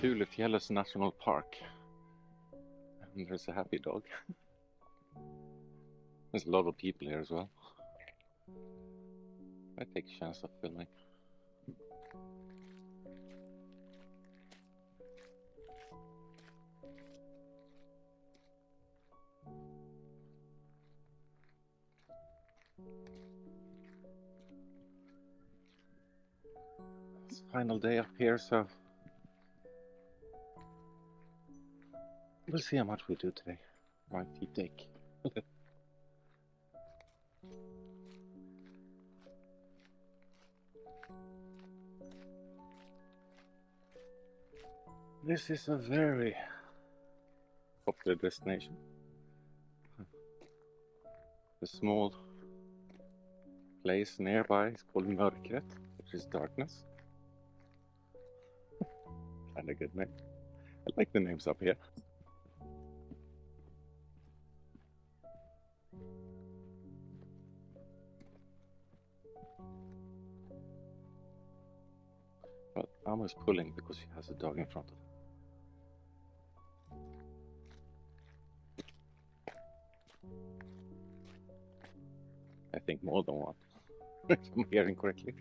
Fulufjället National Park. And there's a happy dog. there's a lot of people here as well. I take a chance of filming. It's final day up here, so we'll see how much we do today. Feet ache. this is a very popular destination. The small place nearby is called Mörkret, which is darkness. Kinda good name. I like the names up here. But Aamu's pulling because he has a dog in front of him. I think more than one, if I'm hearing correctly.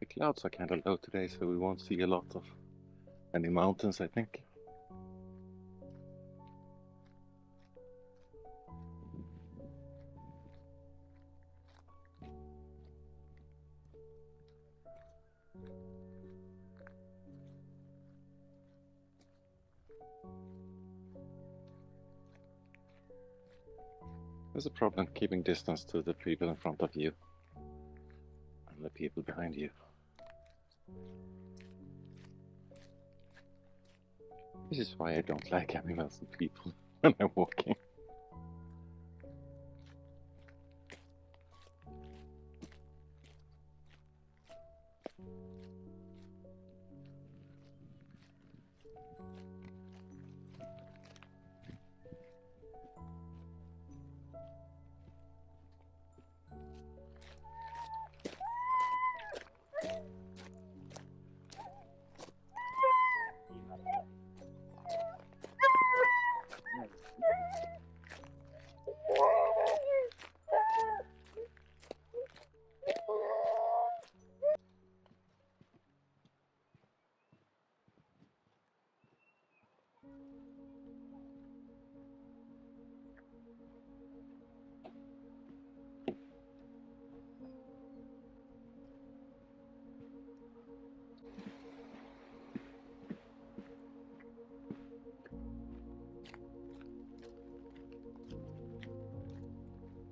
The clouds are kind of low today, so we won't see a lot of any mountains, I think. There's a problem keeping distance to the people in front of you and the people behind you. This is why I don't like animals and people when I'm walking.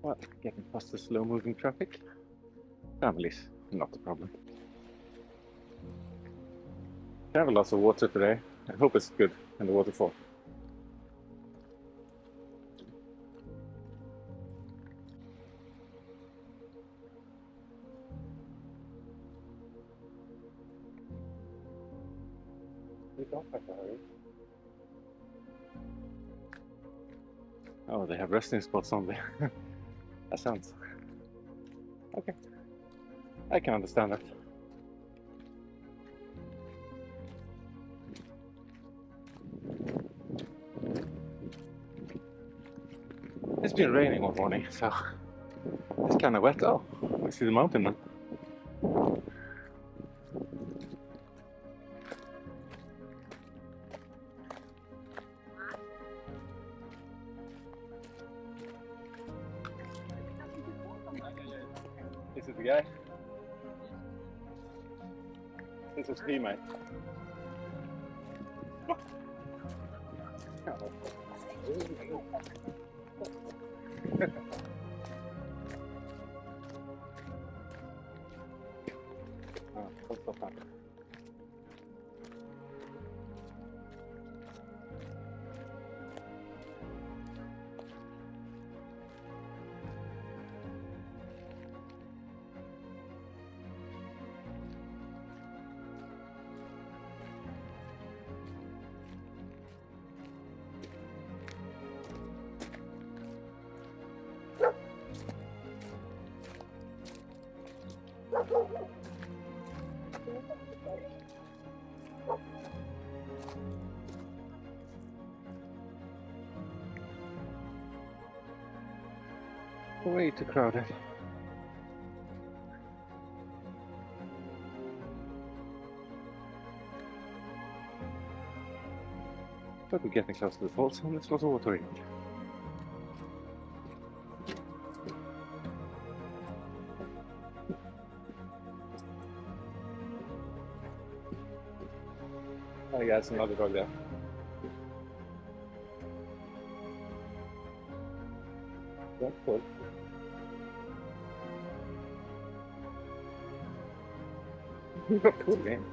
Well, getting past the slow moving traffic. Families, not a problem. I have lots of water today. I hope it's good in the waterfall. We don't have to hurry. Oh, they have resting spots on there. that sounds okay. I can understand that. It's been raining all morning, so it's kind of wet. Oh, I see the mountain now. The guy. This is he, mate. Way too crowded. But we're getting close to the falls and there's lots of water in it. I got another dog there. That's cool. Cool game.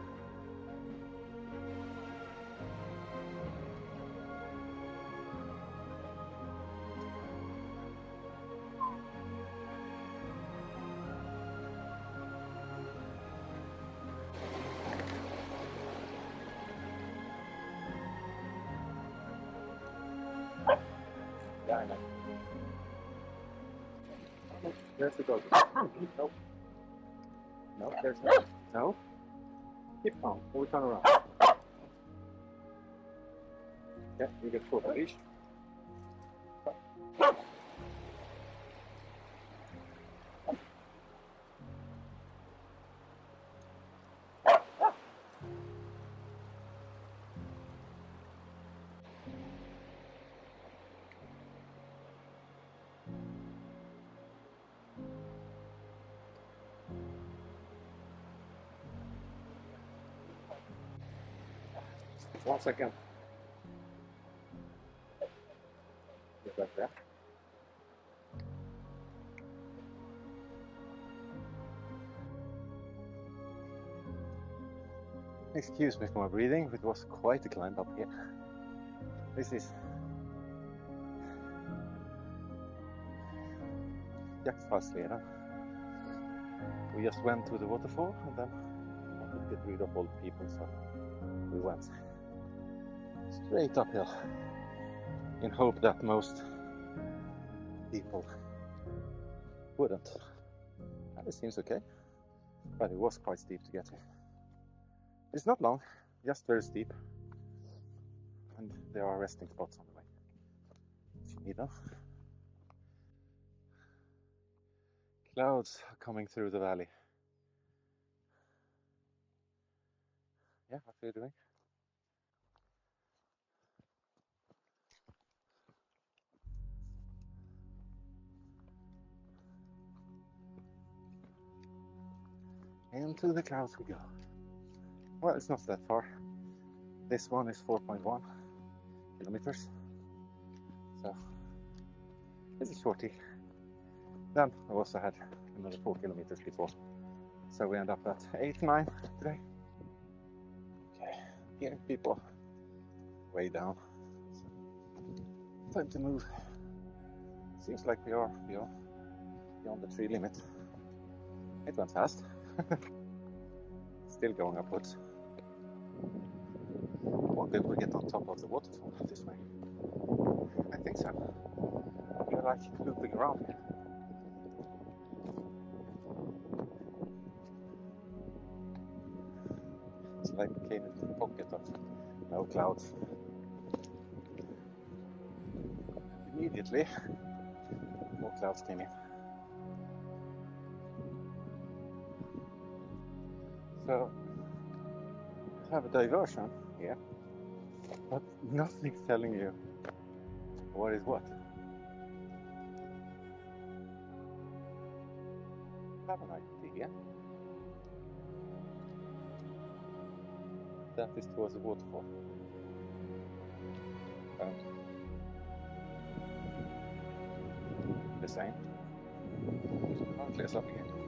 Yeah, I know. There's the dog. Nope. No, there's no. Ah! Ah! No. Keep on. We'll turn around. Yeah, you get full leash. One second. Just like that. Excuse me for my breathing, it was quite a climb up here. This is Jaktfallsleden. We just went to the waterfall and then to get rid of all the people, so we went straight uphill in hope that most people wouldn't. And it seems okay, but it was quite steep to get here. It's not long, just very steep, and there are resting spots on the way if you need them. Clouds are coming through the valley. Yeah, how are you doing? Into the clouds we go. Well, it's not that far. This one is 4.1 kilometers. So it's a shorty. Then I also had another 4 kilometers before. So we end up at 8 9 today. Okay, hearing people way down. So, time to move. Seems like we are beyond, beyond the tree limit. It went fast. Still going upwards. Wonder if we get on top of the waterfall this way. I think so. We're like looping around here. It's like we came into a pocket of no clouds. Immediately, more clouds came in. So, have a diversion here, but nothing's telling you what is what. Have an idea. That is towards the waterfall. And the same. I'll clear again.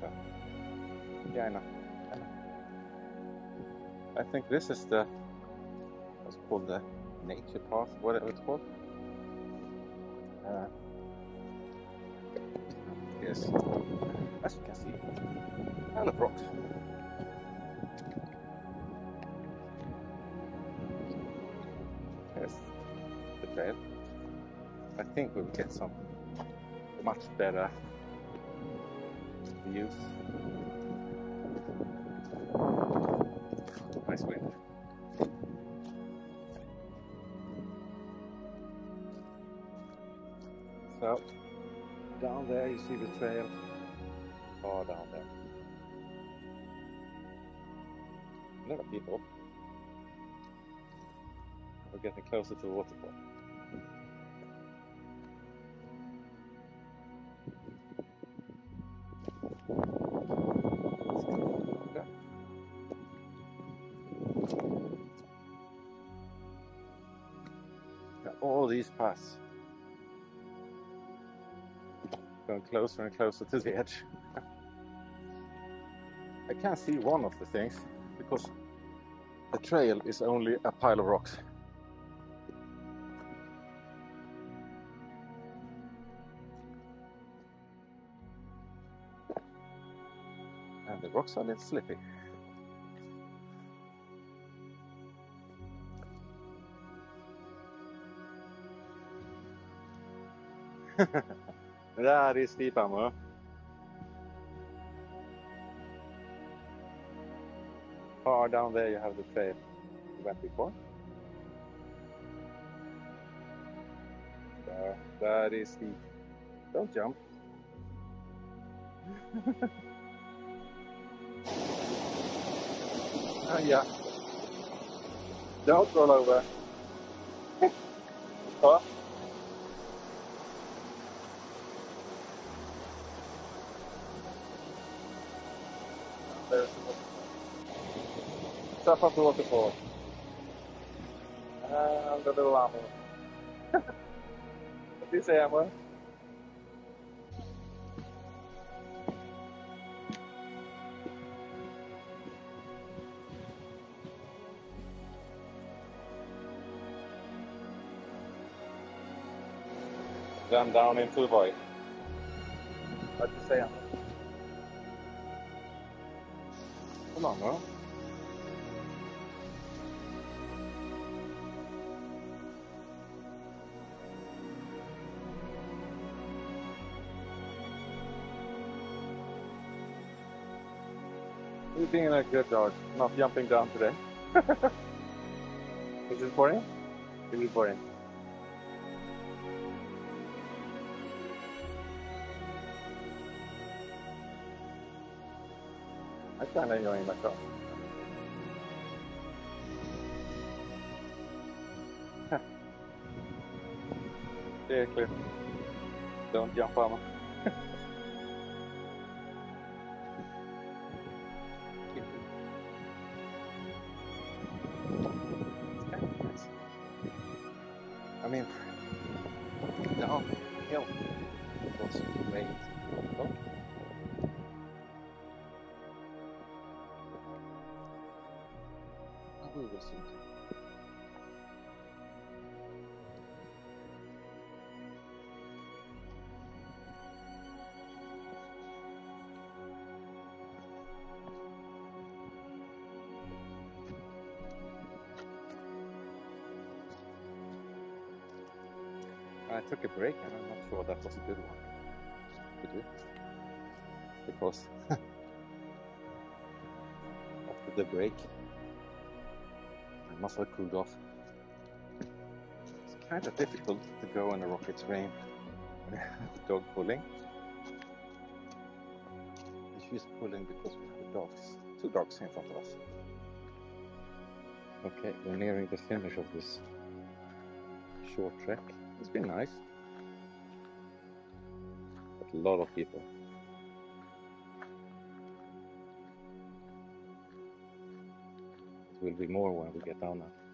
So. Yeah, I know. I know. I think this is the what's called the nature path, whatever it's called. Uh, yes, as you can see, pile of rocks. Yes, the trail. I think we'll get some much better views. nice wind. So, down there you see the trail, far down there. A lot of people. We're getting closer to the waterfall. These paths going closer and closer to the edge. I can't see one of the things because the trail is only a pile of rocks. And the rocks are a little slippy. That is steep, Aamu. Far down there you have the trail you went before. There, that is steep. Don't jump. Ah, yeah. Don't roll over. oh. Waterfall. Step up the waterfall. And the little Aamu. what do you say, Aamu? Then down into the void. What do you say, Aamu? Come on, bro. You're being a good dog, not jumping down today. Is it boring? Is it boring? I'm kind of enjoying myself. Clear. Don't jump on I took a break and I'm not sure that was a good one. Because after the break, Have cooled off. It's kind of difficult to go in a rocket terrain when dog pulling. She's pulling because we have dogs, two dogs in front of us. Okay, we're nearing the finish of this short trek. It's been nice. But a lot of people. Will be more when we get down there.